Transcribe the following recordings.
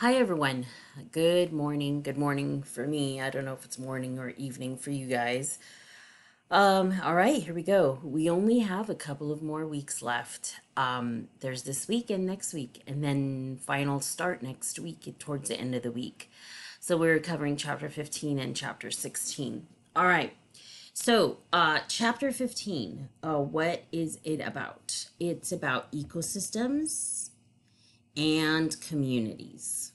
Hi, everyone. Good morning. Good morning for me. I don't know if it's morning or evening for you guys. Um, all right, here we go. We only have a couple of more weeks left. Um, there's this week and next week, and then final start next week towards the end of the week. So we're covering chapter 15 and chapter 16. All right. So, uh, chapter 15, uh, what is it about? It's about ecosystems and communities.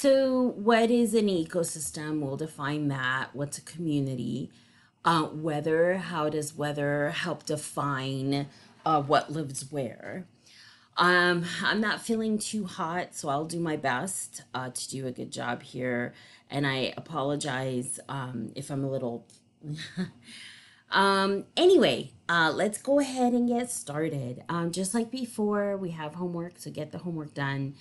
So, what is an ecosystem? We'll define that. What's a community? Uh, weather, how does weather help define uh, what lives where? Um, I'm not feeling too hot, so I'll do my best uh, to do a good job here. And I apologize um, if I'm a little. um, anyway, uh, let's go ahead and get started. Um, just like before, we have homework, so get the homework done.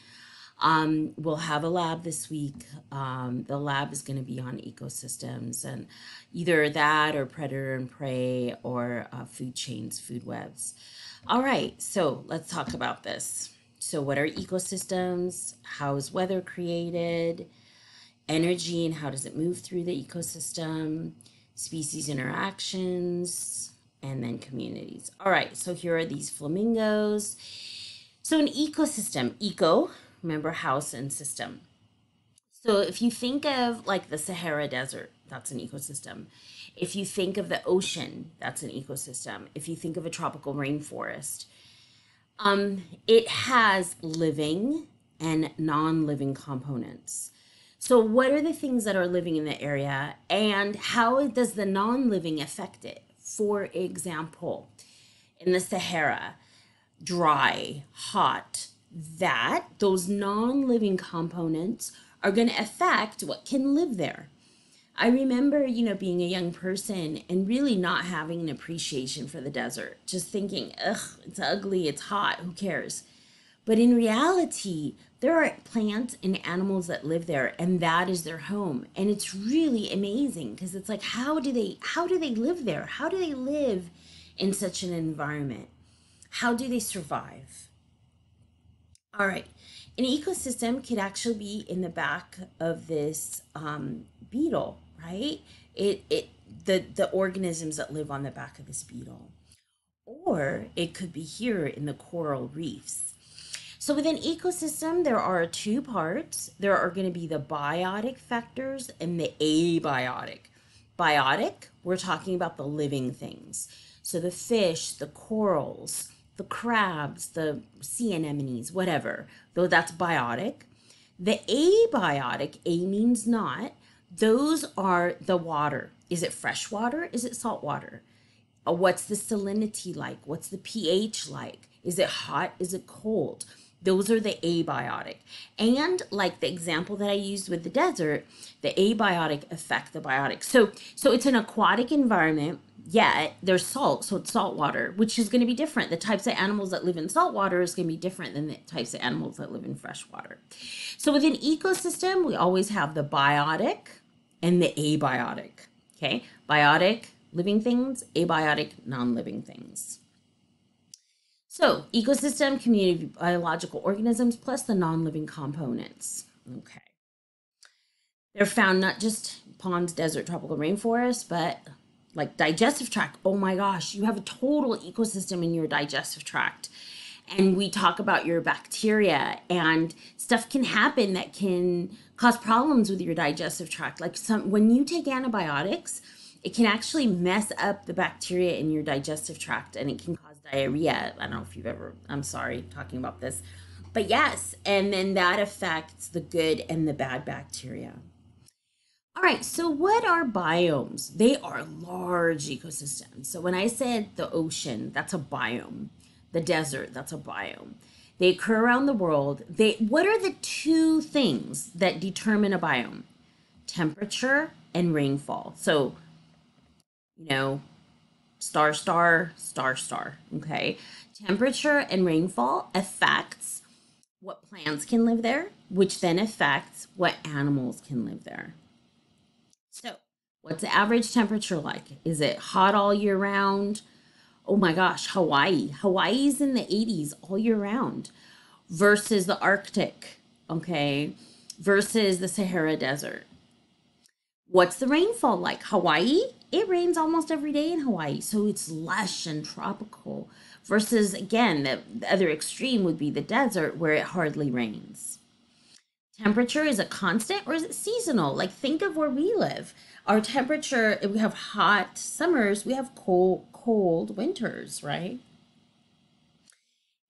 Um, we'll have a lab this week. Um, the lab is going to be on ecosystems and either that or predator and prey or uh, food chains, food webs. All right, so let's talk about this. So, what are ecosystems? How is weather created? Energy and how does it move through the ecosystem? Species interactions, and then communities. All right, so here are these flamingos. So, an ecosystem, eco remember house and system. So if you think of like the Sahara Desert, that's an ecosystem. If you think of the ocean, that's an ecosystem. If you think of a tropical rainforest, um, it has living and non-living components. So what are the things that are living in the area and how does the non-living affect it? For example, in the Sahara, dry, hot, that those non living components are going to affect what can live there. I remember, you know, being a young person and really not having an appreciation for the desert, just thinking, ugh, it's ugly, it's hot, who cares? But in reality, there are plants and animals that live there and that is their home. And it's really amazing because it's like how do they how do they live there? How do they live in such an environment? How do they survive? All right. An ecosystem could actually be in the back of this um, beetle, right? It, it, the, the organisms that live on the back of this beetle. Or it could be here in the coral reefs. So within ecosystem, there are two parts. There are going to be the biotic factors and the abiotic. Biotic, we're talking about the living things. So the fish, the corals, the crabs, the sea anemones, whatever, though that's biotic. The abiotic, A means not, those are the water. Is it fresh water? Is it salt water? Uh, what's the salinity like? What's the pH like? Is it hot? Is it cold? Those are the abiotic. And like the example that I used with the desert, the abiotic affect the biotic. So so it's an aquatic environment yet there's salt, so it's salt water, which is going to be different. The types of animals that live in salt water is going to be different than the types of animals that live in fresh water. So within ecosystem, we always have the biotic and the abiotic. Okay, biotic, living things, abiotic, non-living things. So ecosystem, community, biological organisms, plus the non-living components. Okay. They're found not just ponds, desert, tropical rainforest, but like digestive tract. Oh my gosh, you have a total ecosystem in your digestive tract. And we talk about your bacteria and stuff can happen that can cause problems with your digestive tract. Like some when you take antibiotics, it can actually mess up the bacteria in your digestive tract and it can cause diarrhea. I don't know if you've ever I'm sorry talking about this. But yes, and then that affects the good and the bad bacteria. All right, so what are biomes? They are large ecosystems. So when I said the ocean, that's a biome. The desert, that's a biome. They occur around the world. They what are the two things that determine a biome? Temperature and rainfall. So, you know, star star, star star, okay? Temperature and rainfall affects what plants can live there, which then affects what animals can live there. So, what's the average temperature like? Is it hot all year round? Oh my gosh, Hawaii. Hawaii's in the 80s all year round. versus the Arctic, okay, versus the Sahara Desert. What's the rainfall like? Hawaii, it rains almost every day in Hawaii, so it's lush and tropical. Versus, again, the, the other extreme would be the desert where it hardly rains. Temperature is a constant or is it seasonal? Like, think of where we live. Our temperature, we have hot summers, we have cold, cold winters, right?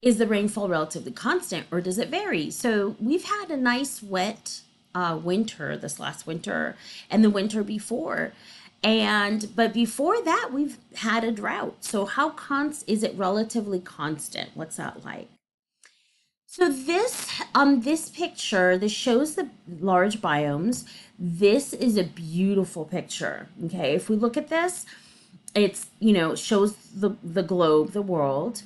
Is the rainfall relatively constant or does it vary? So, we've had a nice wet uh, winter this last winter and the winter before and but before that we've had a drought so how const is it relatively constant what's that like so this um this picture this shows the large biomes this is a beautiful picture okay if we look at this it's you know shows the the globe the world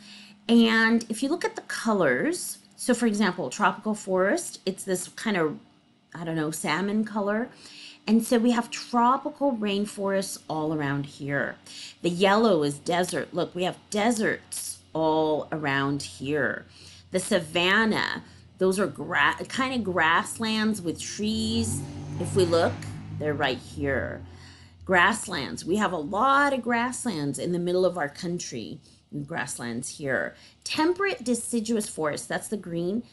and if you look at the colors so for example tropical forest it's this kind of i don't know salmon color and so we have tropical rainforests all around here. The yellow is desert. Look, we have deserts all around here. The savanna, those are gra- kind of grasslands with trees. If we look, they're right here. Grasslands. We have a lot of grasslands in the middle of our country. Grasslands here. Temperate deciduous forests, that's the green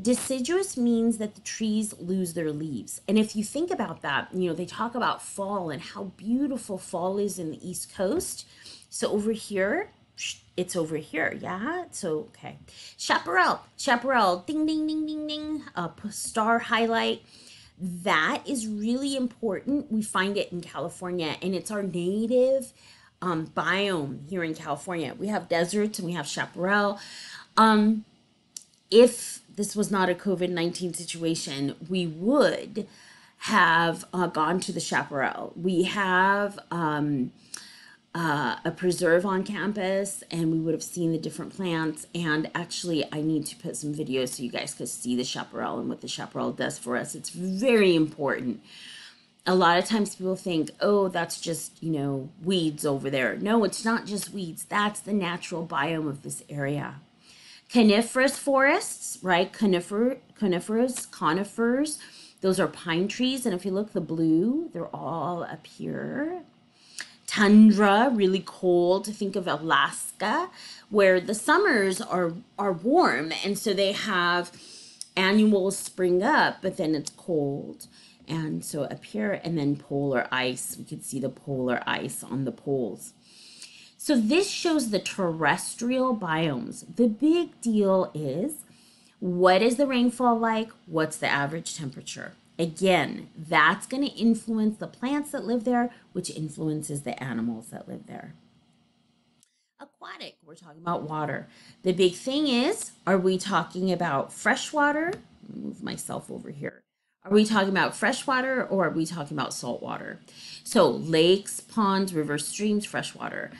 deciduous means that the trees lose their leaves. And if you think about that, you know, they talk about fall and how beautiful fall is in the East Coast. So over here, it's over here. Yeah. So, okay. Chaparral, chaparral, ding, ding, ding, ding, ding, uh, star highlight. That is really important. We find it in California and it's our native um, biome here in California. We have deserts and we have chaparral. Um, if this was not a COVID 19 situation, we would have uh, gone to the chaparral. We have um, uh, a preserve on campus and we would have seen the different plants. And actually, I need to put some videos so you guys could see the chaparral and what the chaparral does for us. It's very important. A lot of times people think, oh, that's just, you know, weeds over there. No, it's not just weeds. That's the natural biome of this area. Coniferous forests, right? Conifer, coniferous, conifers, those are pine trees. And if you look, the blue, they're all up here. Tundra, really cold. To think of Alaska, where the summers are are warm, and so they have annuals spring up, but then it's cold. And so up here, and then polar ice. We could see the polar ice on the poles. So this shows the terrestrial biomes. The big deal is what is the rainfall like? What's the average temperature? Again, that's going to influence the plants that live there, which influences the animals that live there. Aquatic, we're talking about water. The big thing is, are we talking about fresh water? Move myself over here. Are we talking about fresh water or are we talking about salt water? So lakes, ponds, rivers, streams, freshwater,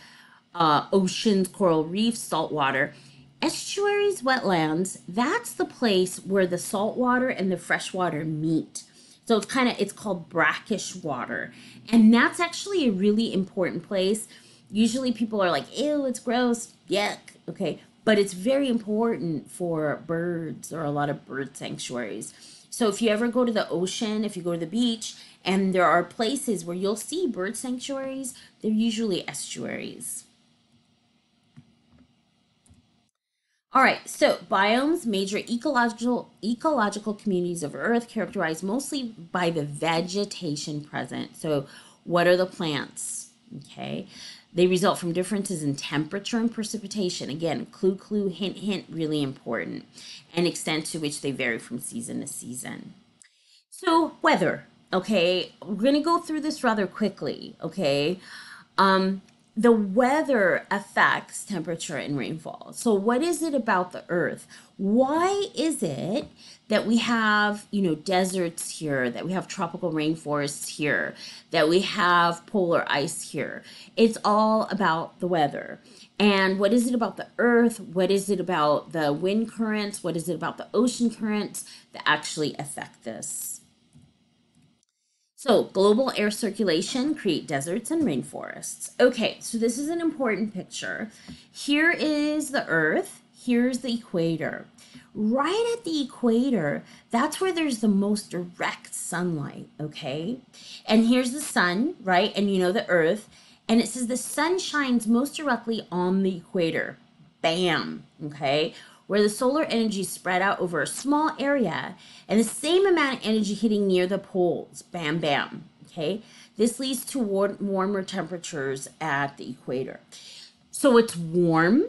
uh, oceans, coral reefs, saltwater. Estuaries, wetlands, that's the place where the saltwater and the freshwater meet. So it's kind of it's called brackish water. And that's actually a really important place. Usually people are like, ew, it's gross, yuck. Okay. But it's very important for birds or a lot of bird sanctuaries. So if you ever go to the ocean, if you go to the beach, and there are places where you'll see bird sanctuaries, they're usually estuaries. All right, so biomes, major ecological ecological communities of Earth characterized mostly by the vegetation present. So, what are the plants? Okay, they result from differences in temperature and precipitation. Again, clue, clue, hint, hint, really important, and extent to which they vary from season to season. So, weather. Okay, we're gonna go through this rather quickly. Okay, um, the weather affects temperature and rainfall. So what is it about the earth? Why is it that we have, you know, deserts here, that we have tropical rainforests here, that we have polar ice here? It's all about the weather. And what is it about the earth? What is it about the wind currents? What is it about the ocean currents that actually affect this? So global air circulation create deserts and rainforests. Okay, so this is an important picture. Here is the Earth. Here's the equator. right at the equator, that's where there's the most direct sunlight, okay? And here's the sun, right? And you know the earth. And it says the sun shines most directly on the equator. Bam, okay? Where the solar energy is spread out over a small area and the same amount of energy hitting near the poles. Bam, bam, okay? This leads to war- warmer temperatures at the equator. So it's warm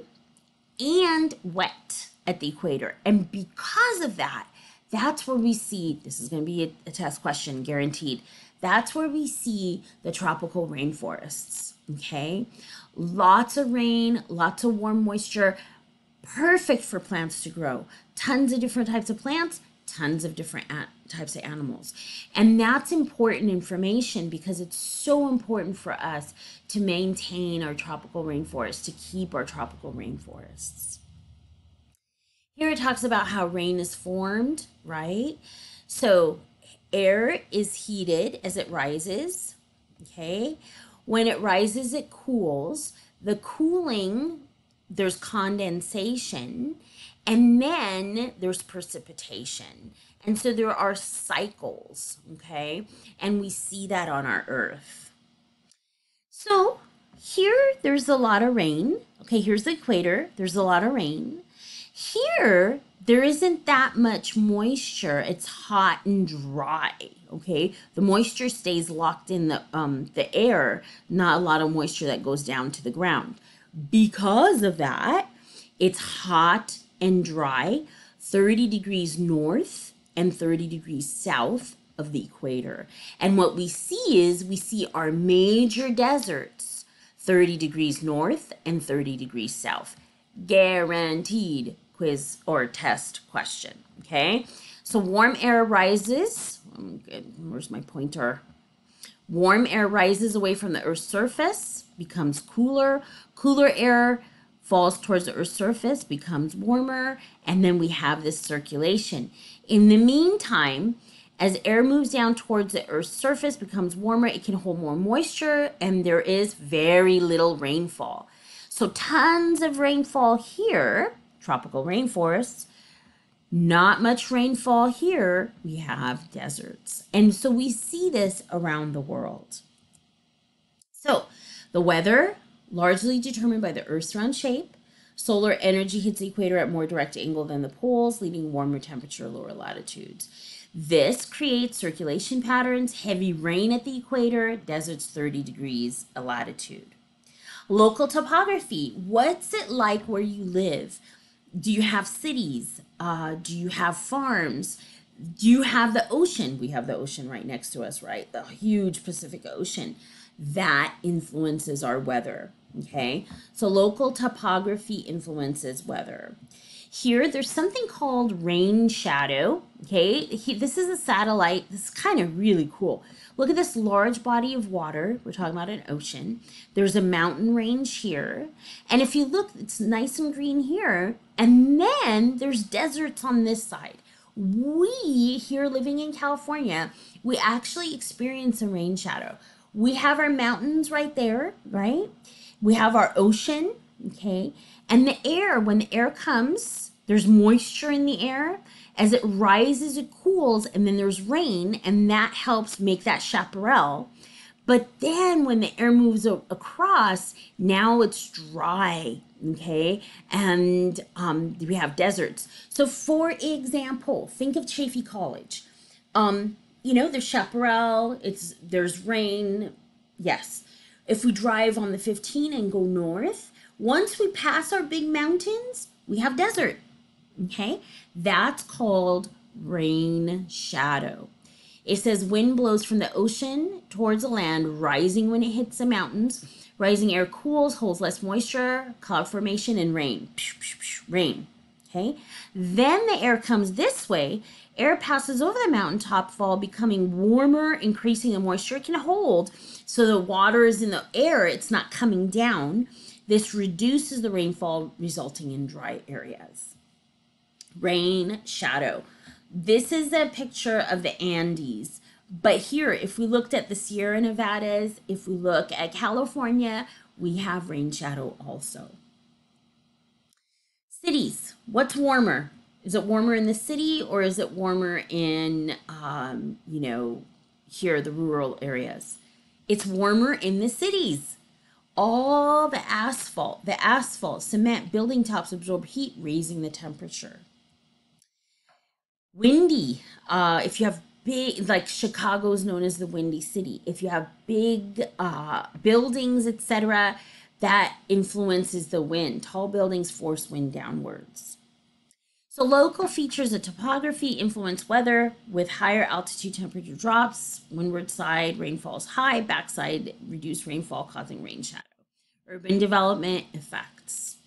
and wet at the equator. And because of that, that's where we see this is going to be a, a, test question, guaranteed. That's where we see the tropical rainforests. Okay, lots of rain, lots of warm moisture, perfect for plants to grow. Tons of different types of plants, tons of different types of animals. And that's important information because it's so important for us to maintain our tropical rainforests, to keep our tropical rainforests. Here it talks about how rain is formed, right? So air is heated as it rises, okay? When it rises, it cools. The cooling, there's condensation, and then there's precipitation. And so there are cycles, okay? And we see that on our earth. So here there's a lot of rain. Okay, here's the equator. There's a lot of rain. Here, there isn't that much moisture. It's hot and dry. Okay, the moisture stays locked in the um, the air. Not a lot of moisture that goes down to the ground. Because of that, it's hot and dry. 30 degrees north and 30 degrees south of the equator. And what we see is we see our major deserts 30 degrees north and 30 degrees south. Guaranteed quiz or test question. Okay, so warm air rises. Oh where's my pointer? Warm air rises away from the Earth's surface, becomes cooler. Cooler air falls towards the Earth's surface, becomes warmer, and then we have this circulation. In the meantime, as air moves down towards the Earth's surface, becomes warmer, it can hold more moisture, and there is very little rainfall. So, tons of rainfall here, tropical rainforests. Not much rainfall here, we have deserts. And so we see this around the world. So, the weather largely determined by the Earth's round shape. Solar energy hits the equator at more direct angle than the poles, leaving warmer temperature lower latitudes. This creates circulation patterns, heavy rain at the equator, deserts 30 degrees a latitude. Local topography. What's it like where you live? Do you have cities? Uh, do you have farms? Do you have the ocean? We have the ocean right next to us, right? The huge Pacific Ocean. That influences our weather. Okay, so local topography influences weather. Here, there's something called rain shadow. Okay, he, this is a satellite. This is kind of really cool. Look at this large body of water. We're talking about an ocean. There's a mountain range here. And if you look, it's nice and green here. And then there's deserts on this side. We here living in California, we actually experience a rain shadow. We have our mountains right there, right? We have our ocean, okay? And the air, when the air comes, there's moisture in the air. As it rises, it cools, and then there's rain, and that helps make that chaparral. But then when the air moves across, now it's dry, okay? And um, we have deserts. So, for example, think of Chaffey College. Um, you know, there's chaparral, it's there's rain, yes. If we drive on the 15 and go north, once we pass our big mountains, we have desert. Okay? That's called rain shadow. It says wind blows from the ocean towards the land, rising when it hits the mountains. Rising air cools, holds less moisture, cloud formation, and rain. Rain. Okay? Then the air comes this way. Air passes over the mountaintop fall, becoming warmer, increasing the moisture it can hold so the water is in the air, it's not coming down. This reduces the rainfall, resulting in dry areas. Rain shadow. This is a picture of the Andes. But here, if we looked at the Sierra Nevadas, if we look at California, we have rain shadow also. Cities. What's warmer? Is it warmer in the city or is it warmer in, um, you know, here, the rural areas? It's warmer in the cities. All the asphalt, the asphalt, cement, building tops absorb heat, raising the temperature. Windy, uh, if you have big, like Chicago is known as the Windy City. If you have big uh, buildings, etc., that influences the wind. Tall buildings force wind downwards. So local features of topography influence weather with higher altitude temperature drops, windward side rainfall is high, backside reduced rainfall causing rain shadow. Urban development effects.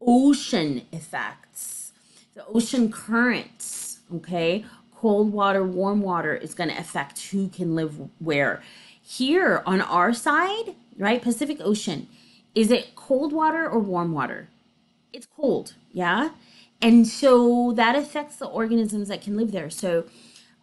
Ocean effects. The ocean currents, okay? Cold water, warm water is going to affect who can live where. Here on our side, right? Pacific Ocean, is it cold water or warm water? It's cold, yeah? and so that affects the organisms that can live there so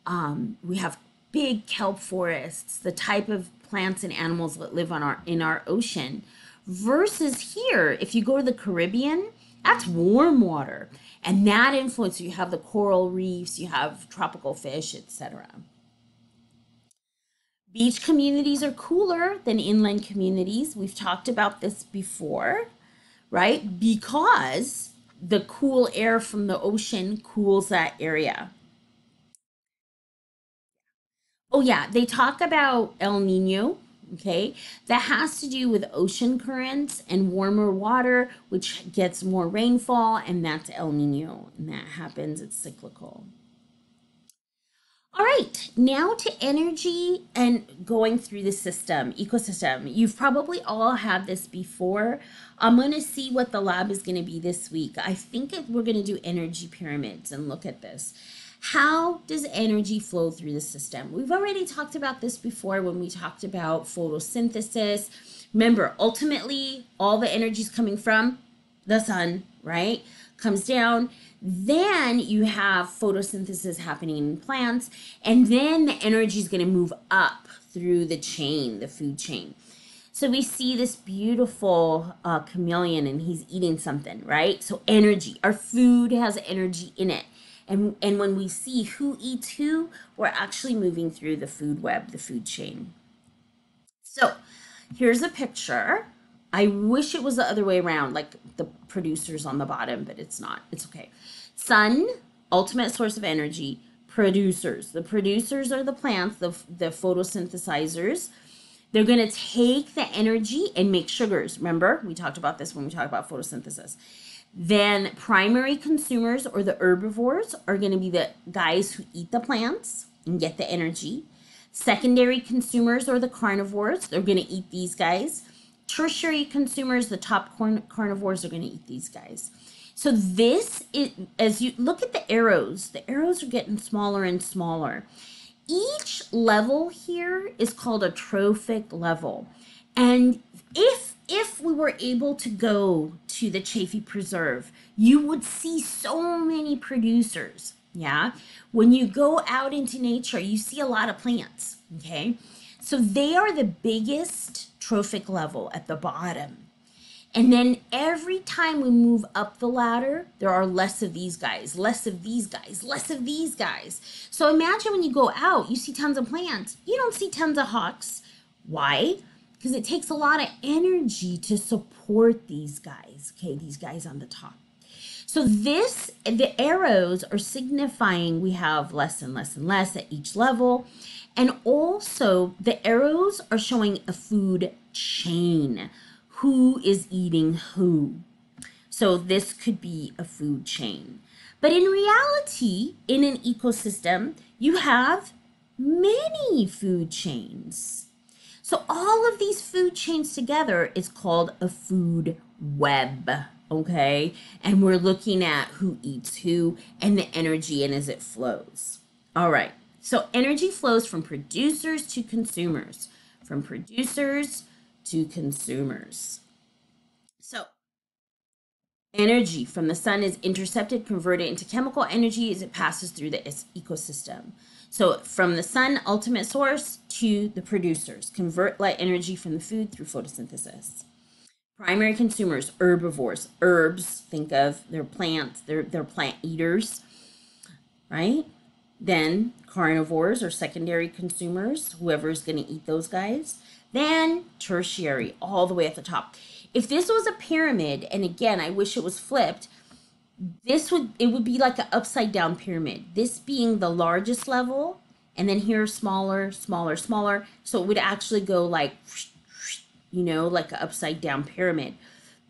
um, we have big kelp forests the type of plants and animals that live on our in our ocean versus here if you go to the caribbean that's warm water. And that influence you have the coral reefs you have tropical fish etc beach communities are cooler than inland communities. We've talked about this before right? Because the cool air from the ocean cools that area. Oh, yeah, they talk about El Nino, okay? That has to do with ocean currents and warmer water, which gets more rainfall, and that's El Nino. And that happens, it's cyclical. All right, now to energy and going through the system, ecosystem. You've probably all had this before. I'm going to see what the lab is going to be this week. I think we're going to do energy pyramids and look at this. How does energy flow through the system? We've already talked about this before when we talked about photosynthesis. Remember, ultimately, all the energy is coming from the sun, right? Comes down then you have photosynthesis happening in plants, and then the energy is going to move up through the chain, the food chain. So we see this beautiful uh, chameleon, and he's eating something, right? So energy, our food has energy in it. And, and when we see who eats who, we're actually moving through the food web, the food chain. So here's a picture. I wish it was the other way around, like the producers on the bottom, but it's not. It's okay. Sun, ultimate source of energy. Producers. The producers are the plants, the, the photosynthesizers. They're going to take the energy and make sugars. Remember, we talked about this when we talked about photosynthesis. Then primary consumers or the herbivores are going to be the guys who eat the plants and get the energy. Secondary consumers or the carnivores, they're going to eat these guys. Tertiary consumers, the top carnivores, are going to eat these guys. So this is, as you look at the arrows, the arrows are getting smaller and smaller. Each level here is called a trophic level. And if if we were able to go to the Chaffey Preserve, you would see so many producers. Yeah. When you go out into nature, you see a lot of plants. Okay. So they are the biggest trophic level at the bottom. And then every time we move up the ladder, there are less of these guys, less of these guys, less of these guys. So imagine when you go out, you see tons of plants. You don't see tons of hawks. Why? Because it takes a lot of energy to support these guys, okay, these guys on the top. So this, the arrows are signifying we have less and less and less at each level. And also the arrows are showing a food chain who is eating who. So this could be a food chain. But in reality, in an ecosystem, you have many food chains. So all of these food chains together is called a food web, okay? And we're looking at who eats who and the energy and as it flows. All right. So energy flows from producers to consumers, from producers to consumers. So, energy from the sun is intercepted, converted into chemical energy as it passes through the ecosystem. So, from the sun, ultimate source, to the producers, convert light energy from the food through photosynthesis. Primary consumers, herbivores, herbs, think of their plants, they're, they're plant eaters. right? Then carnivores or secondary consumers, whoever is going to eat those guys. Then tertiary, all the way at the top. If this was a pyramid, and again, I wish it was flipped, this would it would be like an upside down pyramid. This being the largest level, and then here smaller, smaller, smaller. So it would actually go like, you know, like an upside down pyramid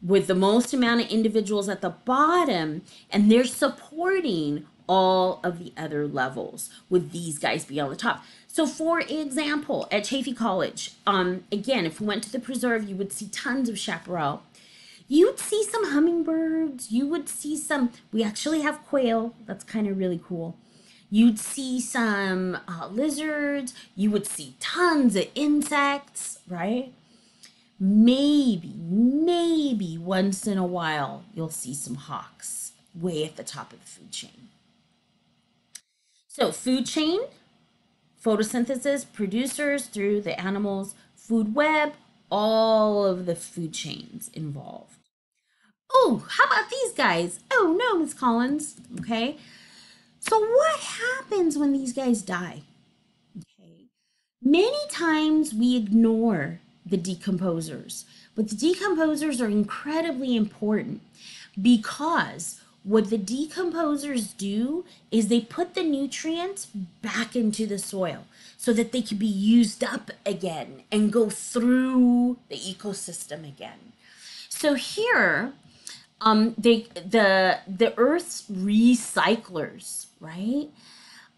with the most amount of individuals at the bottom, and they're supporting all of the other levels with these guys be on the top. So for example, at Chaffey College, um, again, if we went to the preserve, you would see tons of chaparral. You'd see some hummingbirds. You would see some, we actually have quail. That's kind of really cool. You'd see some uh, lizards. You would see tons of insects, right? Maybe, maybe once in a while, you'll see some hawks way at the top of the food chain. So, food chain, photosynthesis, producers through the animals, food web, all of the food chains involved. Oh, how about these guys? Oh, no, Miss Collins. Okay. So, what happens when these guys die? Okay. Many times we ignore the decomposers, but the decomposers are incredibly important because what the decomposers do is they put the nutrients back into the soil so that they can be used up again and go through the ecosystem again. So here, um, they the the Earth's recyclers, right?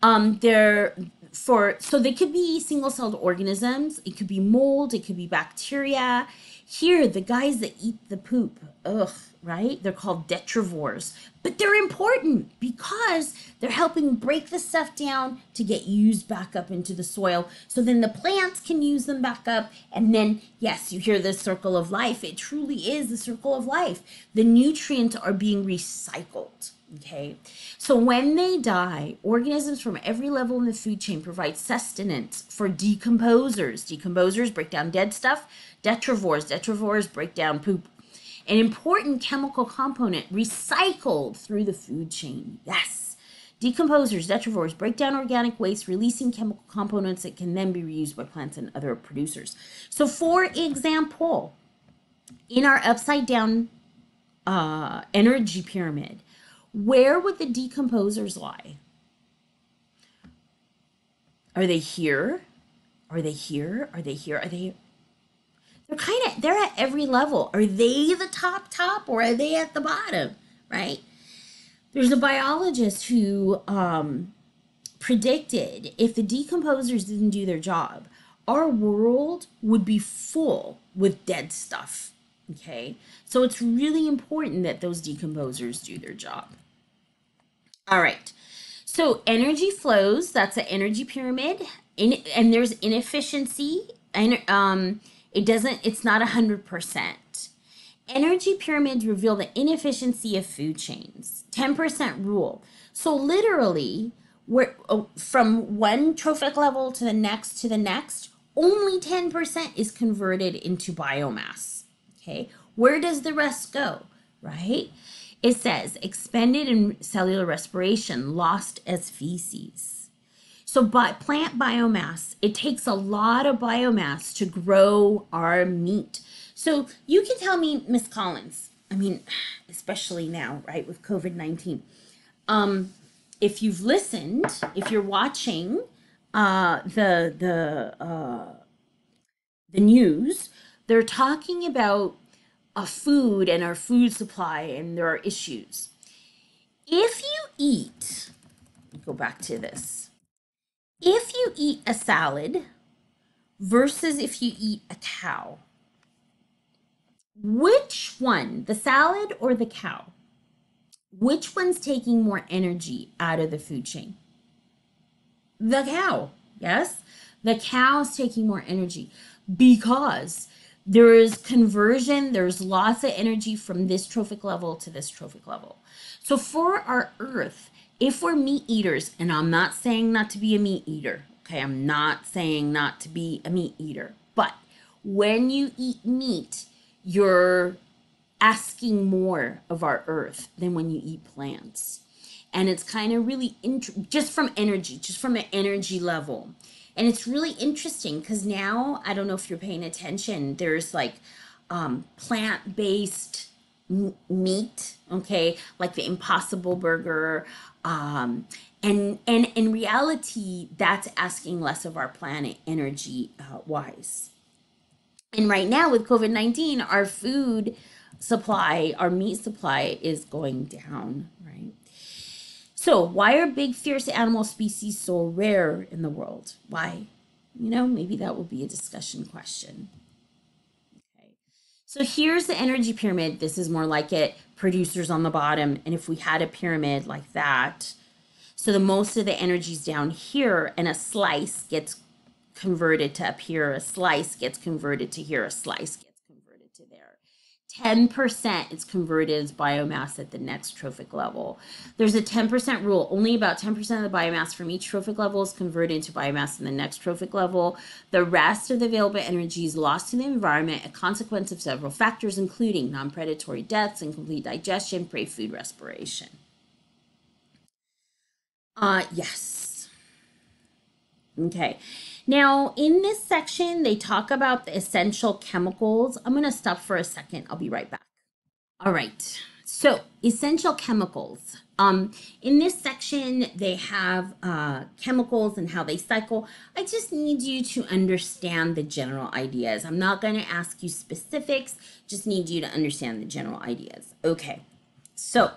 Um, they're for so they could be single-celled organisms. It could be mold. It could be bacteria. Here, the guys that eat the poop, ugh, right? They're called detrivores, but they're important because they're helping break the stuff down to get used back up into the soil. So then the plants can use them back up. And then, yes, you hear the circle of life. It truly is the circle of life. The nutrients are being recycled. Okay, so when they die, organisms from every level in the food chain provide sustenance for decomposers. Decomposers break down dead stuff, detrivores, detrivores break down poop. An important chemical component recycled through the food chain. Yes. Decomposers, detrivores break down organic waste, releasing chemical components that can then be reused by plants and other producers. So, for example, in our upside down uh, energy pyramid, where would the decomposers lie? Are they here? Are they here? Are they here? Are they here? They're kind of they're at every level. Are they the top top or are they at the bottom? Right? There's a biologist who um, predicted if the decomposers didn't do their job, our world would be full with dead stuff. Okay, so it's really important that those decomposers do their job. All right. So energy flows, that's an energy pyramid. In, and there's inefficiency. And um, it doesn't, it's not 100%. Energy pyramids reveal the inefficiency of food chains. 10% rule. So literally, we're, oh, from one trophic level to the next to the next, only 10% is converted into biomass. Okay. Where does the rest go? Right? It says expended in cellular respiration, lost as feces. So, by plant biomass, it takes a lot of biomass to grow our meat. So, you can tell me, Miss Collins, I mean, especially now, right, with COVID 19, um, if you've listened, if you're watching uh, the, the, uh, the news, they're talking about of food and our food supply, and there are issues. If you eat, go back to this. If you eat a salad versus if you eat a cow, which one, the salad or the cow, which one's taking more energy out of the food chain? The cow, yes? The cow's taking more energy because there is conversion, there's lots of energy from this trophic level to this trophic level. So for our earth, if we're meat eaters, and I'm not saying not to be a meat eater, okay, I'm not saying not to be a meat eater, but when you eat meat, you're asking more of our earth than when you eat plants. and it's kind of really int- just from energy, just from an energy level. And it's really interesting because now I don't know if you're paying attention. There's like um, plant-based m- meat, okay, like the Impossible Burger, um, and and in reality, that's asking less of our planet energy uh, wise. And right now with COVID nineteen, our food supply, our meat supply is going down, right? So, why are big, fierce animal species so rare in the world? Why? You know, maybe that will be a discussion question. So, here's the energy pyramid. This is more like it, producers on the bottom. And if we had a pyramid like that, so the most of the energy's down here, and a slice gets converted to up here, a slice gets converted to here, a slice 10% is converted as biomass at the next trophic level. There's a 10% rule. Only about 10% of the biomass from each trophic level is converted into biomass in the next trophic level. The rest of the available energy is lost to the environment, a consequence of several factors, including non predatory deaths, incomplete digestion, prey food respiration. Uh, yes. Okay. Now, in this section, they talk about the essential chemicals. I'm going to stop for a second. I'll be right back. All right. So, essential chemicals. Um, in this section, they have uh, chemicals and how they cycle. I just need you to understand the general ideas. I'm not going to ask you specifics, just need you to understand the general ideas. Okay, so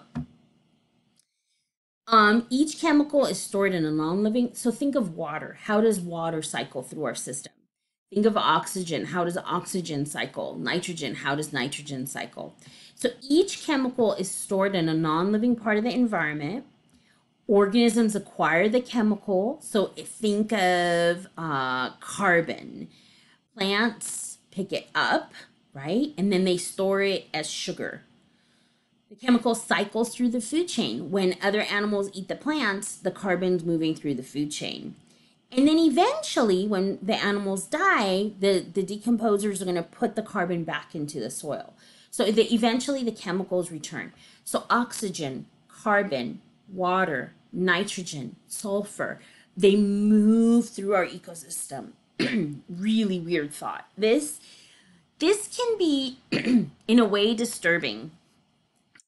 um, each chemical is stored in a non-living. So think of water. How does water cycle through our system? Think of oxygen. How does oxygen cycle? Nitrogen. How does nitrogen cycle? So each chemical is stored in a non-living part of the environment. Organisms acquire the chemical. So think of uh, carbon. Plants pick it up, right? And then they store it as sugar. The chemical cycles through the food chain. When other animals eat the plants, the carbon's moving through the food chain. And then eventually, when the animals die, the, the decomposers are going to put the carbon back into the soil. So the, eventually the chemicals return. So oxygen, carbon, water, nitrogen, sulfur, they move through our ecosystem. really weird thought. This this can be in a way disturbing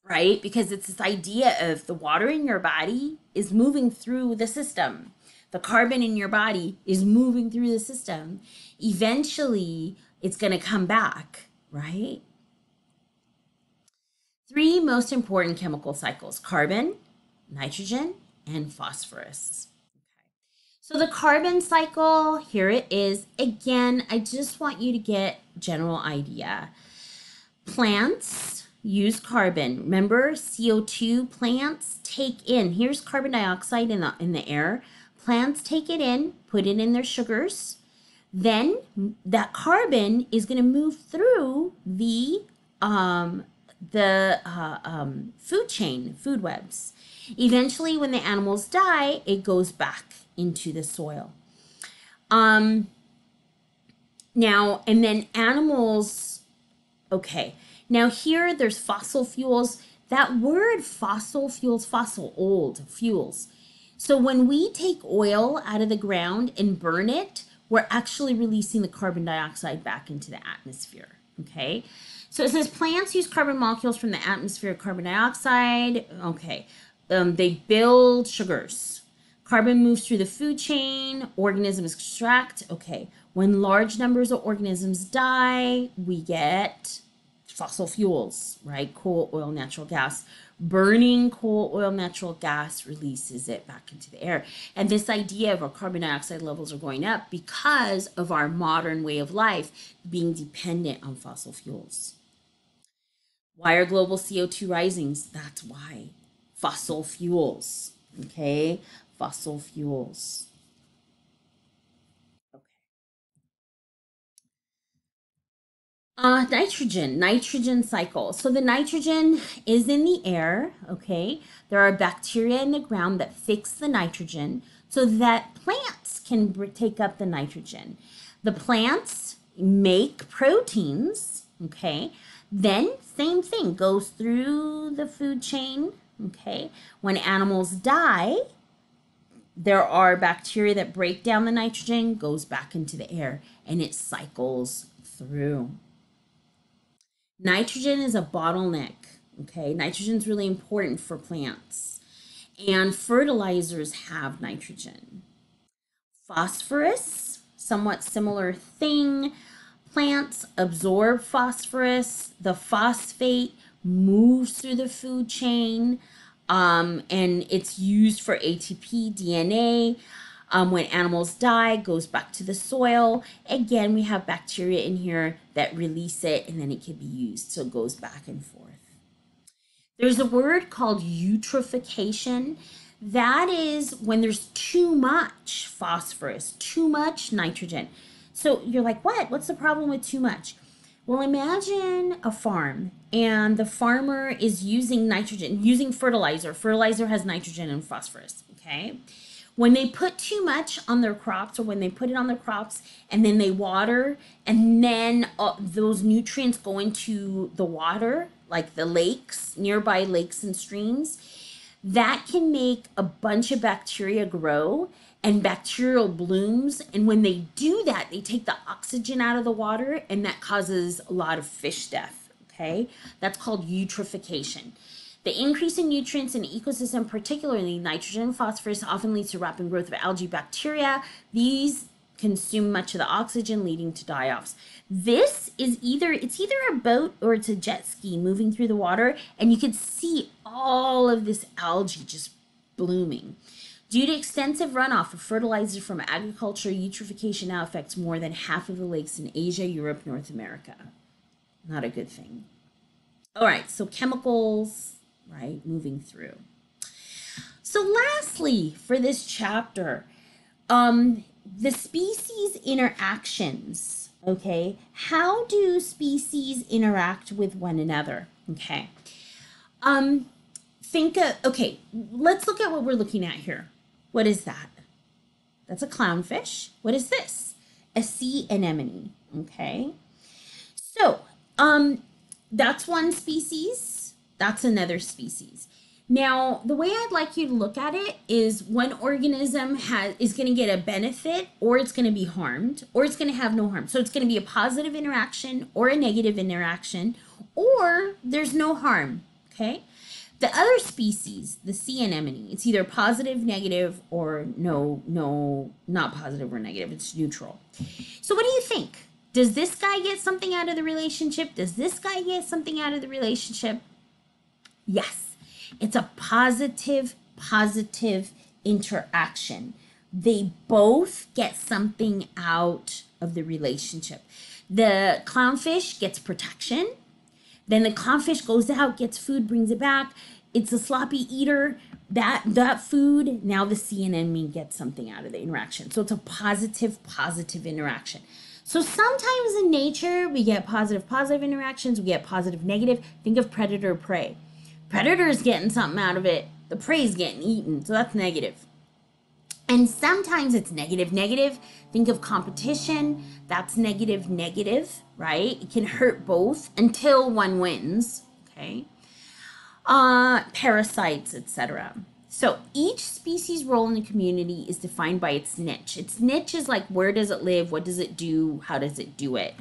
right? Because it's this idea of the water in your body is moving through the system. The carbon in your body is moving through the system. Eventually, it's going to come back, right? Three most important chemical cycles carbon, nitrogen, and phosphorus. Okay. So the carbon cycle, here it is. Again, I just want you to get general idea. Plants use carbon. Remember, CO2 plants take in. Here's carbon dioxide in the in the air. Plants take it in, put it in their sugars. Then that carbon is going to move through the um, the uh, um, food chain, food webs. Eventually, when the animals die, it goes back into the soil. Um, now, and then animals, okay, now here there's fossil fuels. That word fossil fuels, fossil, old fuels. So when we take oil out of the ground and burn it, we're actually releasing the carbon dioxide back into the atmosphere. Okay. So it says plants use carbon molecules from the atmosphere carbon dioxide. Okay. Um, they build sugars. Carbon moves through the food chain. Organisms extract. Okay. When large numbers of organisms die, we get fossil fuels, right? Coal, oil, natural gas. Burning coal, oil, natural gas releases it back into the air. And this idea of our carbon dioxide levels are going up because of our modern way of life being dependent on fossil fuels. Why are global CO2 rising? That's why. Fossil fuels, okay? Fossil fuels. Uh, nitrogen, nitrogen cycle. So the nitrogen is in the air, okay? There are bacteria in the ground that fix the nitrogen so that plants can take up the nitrogen. The plants make proteins, okay? Then, same thing, goes through the food chain, Okay. When animals die, there are bacteria that break down the nitrogen, goes back into the air, and it cycles through. Nitrogen is a bottleneck. Okay. Nitrogen is really important for plants. And fertilizers have nitrogen. Phosphorus, somewhat similar thing. Plants absorb phosphorus. The phosphate moves through the food chain um, and it's used for ATP, DNA. Um, when animals die, goes back to the soil. Again, we have bacteria in here that release it and then it can be used. So it goes back and forth. There's a word called eutrophication. That is when there's too much phosphorus, too much nitrogen. So you're like, what? What's the problem with too much? Well, imagine a farm and the farmer is using nitrogen, using fertilizer. Fertilizer has nitrogen and phosphorus, okay? When they put too much on their crops or when they put it on their crops and then they water and then uh, those nutrients go into the water, like the lakes, nearby lakes and streams, that can make a bunch of bacteria grow and bacterial blooms. And when they do that, they take the oxygen out of the water, and that causes a lot of fish death. Okay, that's called eutrophication. The increase in nutrients in the ecosystem, particularly nitrogen and phosphorus, often leads to rapid growth of algae bacteria. These consume much of the oxygen, leading to die-offs. This is either it's either a boat or it's a jet ski moving through the water, and you can see all of this algae just blooming. Due to extensive runoff of fertilizer from agriculture, eutrophication now affects more than half of the lakes in Asia, Europe, North America. Not a good thing. All right, so chemicals, right, moving through. So lastly, for this chapter, um, the species interactions, okay? How do species interact with one another, okay? Um, think of, okay, let's look at what we're looking at here. What is that? That's a clownfish. What is this? A sea anemone. Okay. So, um, that's one species. That's another species. Now, the way I'd like you to look at it is one organism has is going to get a benefit or it's going to be harmed or it's going to have no harm. So it's going to be a positive interaction or a negative interaction or there's no harm, okay? The other species, the sea anemone, it's either positive, negative, or no, no, not positive or negative. It's neutral. So what do you think? Does this guy get something out of the relationship? Does this guy get something out of the relationship? Yes. It's a positive, positive interaction. They both get something out of the relationship. The clownfish gets protection. Then the clownfish goes out, gets food, brings it back it's a sloppy eater that that food now the sea anemone gets something out of the interaction so it's a positive positive interaction so sometimes in nature we get positive positive interactions we get positive negative think of predator prey predator is getting something out of it the prey is getting eaten so that's negative. negative and sometimes it's negative negative think of competition that's negative negative right it can hurt both until one wins okay uh, parasites, etc. So each species role in the community is defined by its niche. Its niche is like where does it live, what does it do, how does it do it,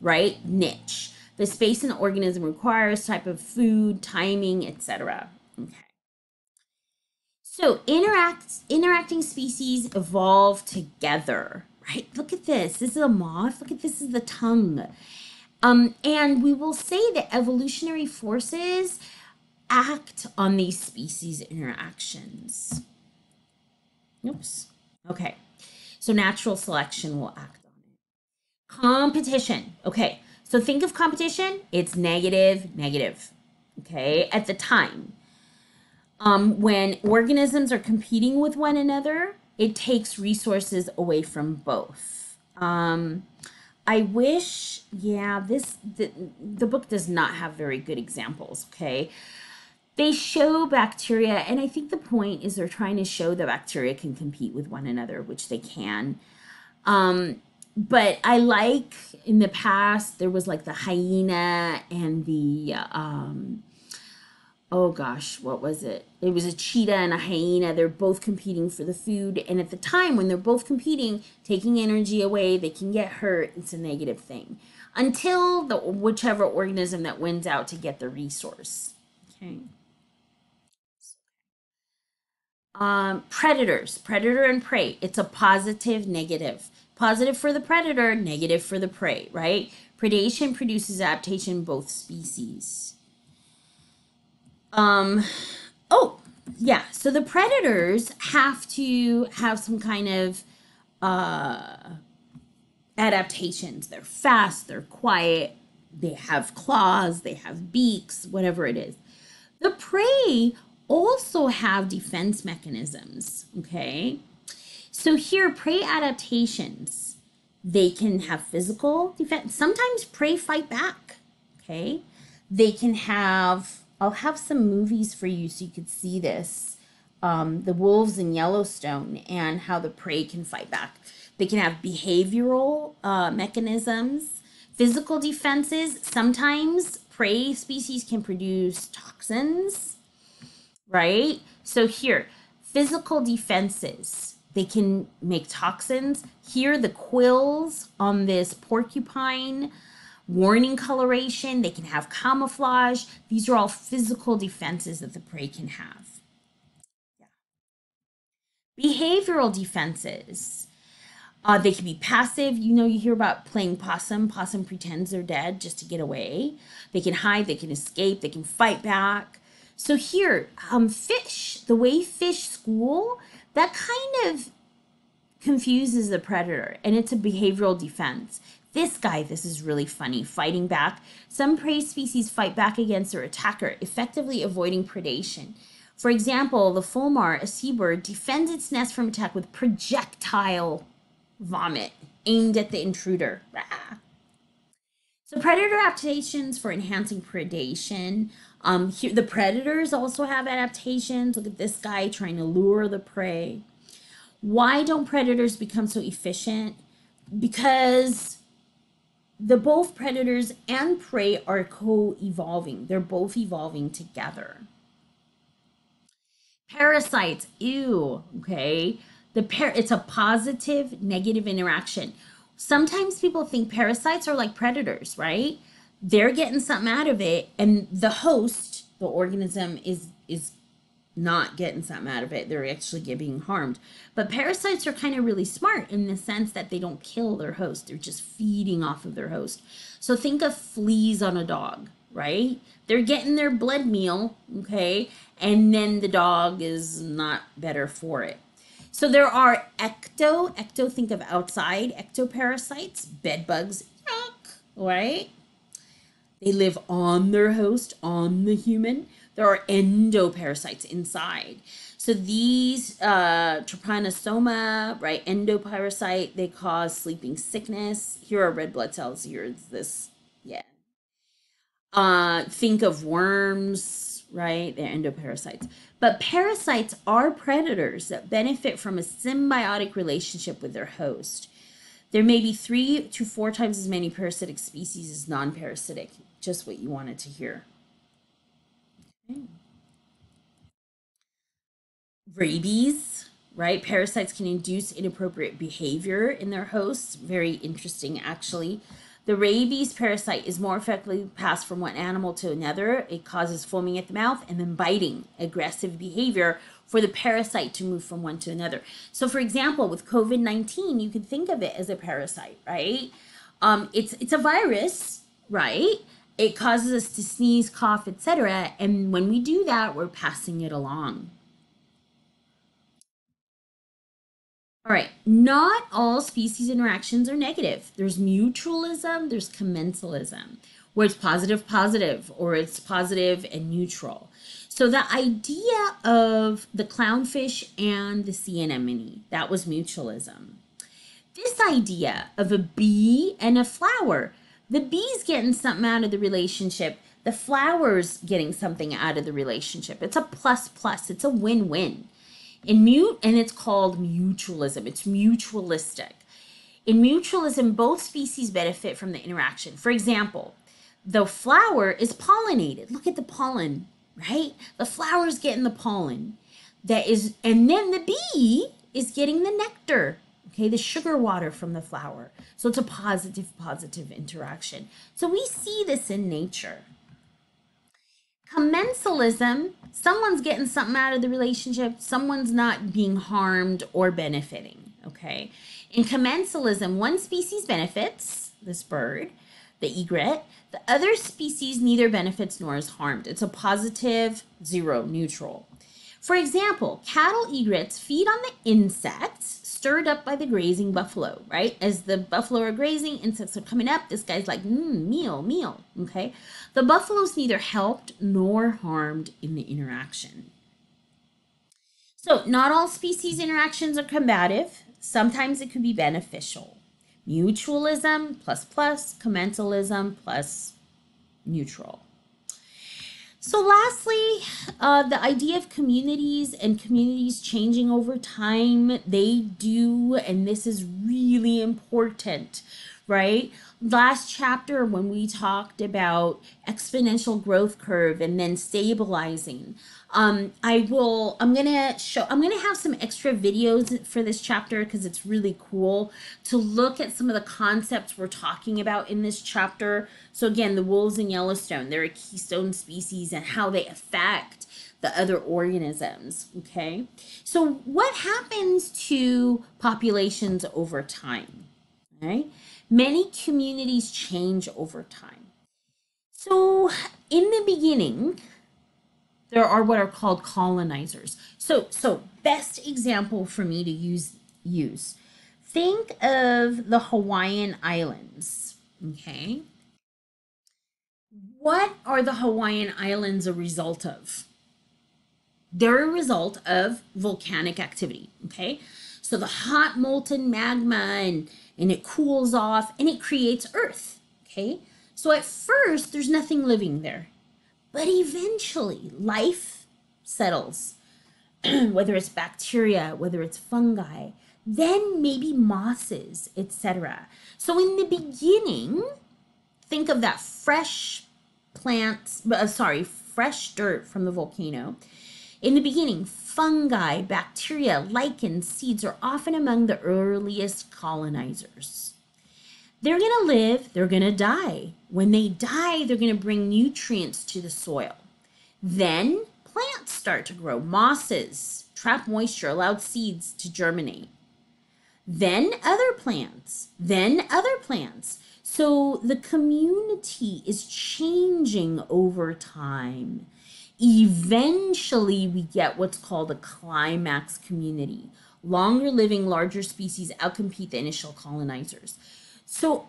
right? Niche. The space an organism requires, type of food, timing, etc. Okay. So interact, interacting species evolve together, right? Look at this. This is a moth. Look at this is the tongue. Um, and we will say that evolutionary forces act on these species interactions. Oops. Okay. So natural selection will act on it. Competition. Okay. So think of competition. It's negative, negative. Okay. At the time. Um, when organisms are competing with one another, it takes resources away from both. Um, I wish, yeah, this the, the book does not have very good examples, okay? they show bacteria, and I think the point is they're trying to show that bacteria can compete with one another, which they can. Um, but I like in the past there was like the hyena and the um, oh gosh, what was it? It was a cheetah and a hyena. They're both competing for the food. And at the time when they're both competing, taking energy away, they can get hurt. It's a negative thing until the whichever organism that wins out to get the resource. Okay. Um, predators, predator and prey. It's a positive, negative. Positive for the predator, negative for the prey, right? Predation produces adaptation in both species. Um, oh, yeah. So the predators have to have some kind of uh, adaptations. They're fast, they're quiet, they have claws, they have beaks, whatever it is. The prey also have defense mechanisms, okay? So here, prey adaptations, they can have physical defense. Sometimes prey fight back, okay? They can have I'll have some movies for you so you could see this. Um, the wolves in Yellowstone and how the prey can fight back. They can have behavioral uh, mechanisms, physical defenses. Sometimes prey species can produce toxins, right? So here, physical defenses. They can make toxins. Here, the quills on this porcupine warning coloration, they can have camouflage. These are all physical defenses that the prey can have. Yeah. Behavioral defenses. Uh, they can be passive. You know, you hear about playing possum. Possum pretends they're dead just to get away. They can hide, they can escape, they can fight back. So here, um, fish, the way fish school, that kind of confuses the predator and it's a behavioral defense. This guy, this is really funny, fighting back. Some prey species fight back against their attacker, effectively avoiding predation. For example, the fulmar, a seabird, defends its nest from attack with projectile vomit aimed at the intruder. So predator adaptations for enhancing predation. Um, here, the predators also have adaptations. Look at this guy trying to lure the prey. Why don't predators become so efficient? Because the both predators and prey are co-evolving. They're both evolving together. Parasites, ew, okay? The par- it's a positive negative interaction. Sometimes people think parasites are like predators, right? They're getting something out of it and the host, the organism is is not getting something out of it. They're actually getting harmed. But parasites are kind of really smart in the sense that they don't kill their host. They're just feeding off of their host. So think of fleas on a dog, right? They're getting their blood meal, okay? And then the dog is not better for it. So there are ecto, ecto think of outside, ectoparasites, bed bugs, yuck, right? They live on their host, on the human. There are endoparasites inside. So these uh, trypanosoma, right, endoparasite, they cause sleeping sickness. Here are red blood cells. Here's this, yeah. Uh, think of worms, right? They're endoparasites. But parasites are predators that benefit from a symbiotic relationship with their host. There may be three to four times as many parasitic species as non parasitic, just what you wanted to hear. Rabies, right? Parasites can induce inappropriate behavior in their hosts. Very interesting, actually. The rabies parasite is more effectively passed from one animal to another. It causes foaming at the mouth and then biting, aggressive behavior for the parasite to move from one to another. So, for example, with COVID 19, you can think of it as a parasite, right? Um, it's, it's a virus, right? It causes us to sneeze, cough, etc. And when we do that, we're passing it along. All right, not all species interactions are negative. There's mutualism, there's commensalism, where it's positive, positive, or it's positive and neutral. So the idea of the clownfish and the sea anemone, that was mutualism. This idea of a bee and a flower, the bee's getting something out of the relationship. The flower's getting something out of the relationship. It's a plus plus. It's a win-win. In mute and it's called mutualism. It's mutualistic. In mutualism both species benefit from the interaction. For example the flower is pollinated. Look at the pollen right? The flower's getting the pollen. That is, and then the bee is getting the nectar, okay, the sugar water from the flower. So it's a positive, positive interaction. So we see this in nature. Commensalism, someone's getting something out of the relationship, someone's not being harmed or benefiting, okay? In commensalism, one species benefits, this bird, the egret, the other species neither benefits nor is harmed. It's a positive, zero, neutral. For example, cattle egrets feed on the insects stirred up by the grazing buffalo, right? As the buffalo are grazing, insects are coming up. This guy's like, mmm, meal, meal, okay? The buffalo's neither helped nor harmed in the interaction. So, not all species interactions are combative. Sometimes it could be beneficial. Mutualism plus plus, commensalism plus neutral. So, lastly, uh, the idea of communities and communities changing over time, they do, and this is really important, right? Last chapter, when we talked about exponential growth curve and then stabilizing, um, I will, I'm going to show, I'm going to have some extra videos for this chapter because it's really cool to look at some of the concepts we're talking about in this chapter. So again, the wolves in Yellowstone, they're a keystone species and how they affect the other organisms, okay? So what happens to populations over time, right? Many communities change over time. So in the beginning, there are what are called colonizers. So, so best example for me to use use. Think of the Hawaiian Islands. Okay. What are the Hawaiian Islands a result of? They're a result of volcanic activity. Okay. So the hot molten magma and, and it cools off and it creates earth. Okay. So at first, there's nothing living there. But eventually, life settles, whether it's bacteria, whether it's fungi, then maybe mosses, etc. So in the beginning, think of that fresh plants, uh, sorry, fresh dirt from the volcano. In the beginning, fungi, bacteria, lichens, seeds are often among the earliest colonizers. They're going to live, they're going to die. When they die, they're going to bring nutrients to the soil. Then plants start to grow, mosses, trap moisture, allowed seeds to germinate. Then other plants, then other plants. So the community is changing over time. Eventually, we get what's called a climax community. Longer living, larger species outcompete the initial colonizers. So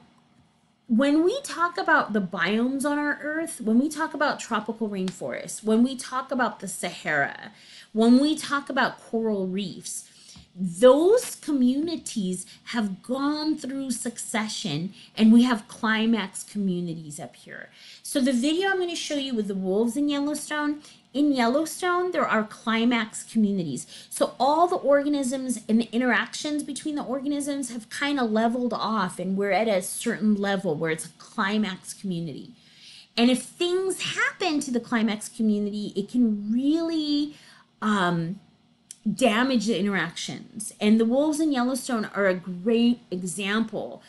when we talk about the biomes on our earth, when we talk about tropical rainforests, when we talk about the Sahara, when we talk about coral reefs, those communities have gone through succession and we have climax communities up here. So the video I'm going to show you with the wolves in Yellowstone in Yellowstone, there are climax communities. So all the organisms and the interactions between the organisms have kind of leveled off, and we're at a certain level where it's a climax community. And if things happen to the climax community, it can really um, damage the interactions. And the wolves in Yellowstone are a great example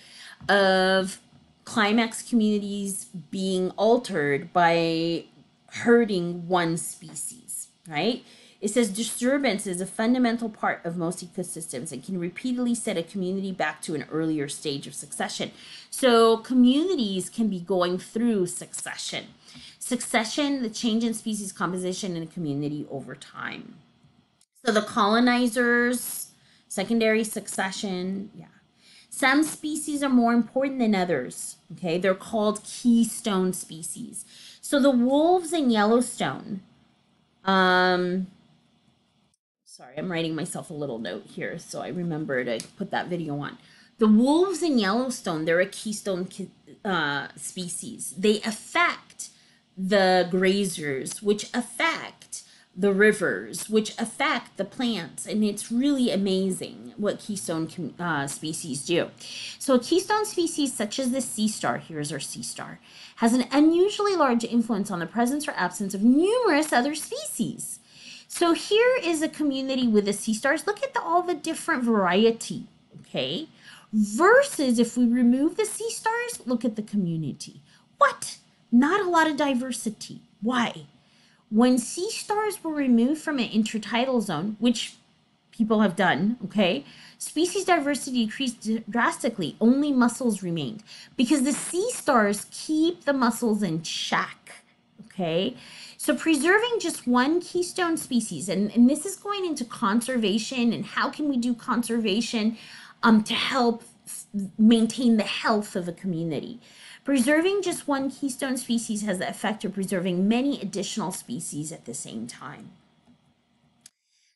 of climax communities being altered by hurting one species, right? It says disturbance is a fundamental part of most ecosystems and can repeatedly set a community back to an earlier stage of succession. So communities can be going through succession. Succession, the change in species composition in a community over time. So the colonizers, secondary succession, yeah. Some species are more important than others, okay? They're called keystone species. So the wolves in Yellowstone, um, sorry, I'm writing myself a little note here so I remember to put that video on. The wolves in Yellowstone, they're a keystone uh, species. They affect the grazers, which affect the rivers, which affect the plants. And it's really amazing what keystone uh, species do. So, a keystone species such as the sea star, here's our sea star, has an unusually large influence on the presence or absence of numerous other species. So, here is a community with the sea stars. Look at the, all the different variety, okay? Versus if we remove the sea stars, look at the community. What? Not a lot of diversity. Why? When sea stars were removed from an intertidal zone, which people have done, okay, species diversity decreased drastically. Only mussels remained because the sea stars keep the mussels in check, okay? So preserving just one keystone species, and, and this is going into conservation and how can we do conservation um, to help maintain the health of a community. Preserving just one keystone species has the effect of preserving many additional species at the same time.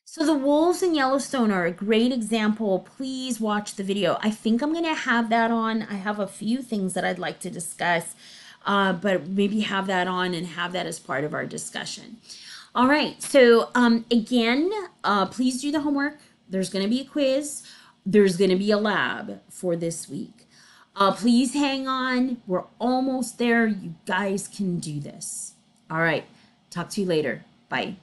So the wolves in Yellowstone are a great example. Please watch the video. I think I'm going to have that on. I have a few things that I'd like to discuss, uh, but maybe have that on and have that as part of our discussion. All right. So um, again, uh, please do the homework. There's going to be a quiz. There's going to be a lab for this week. Uh, please hang on. We're almost there. You guys can do this. All right. Talk to you later. Bye.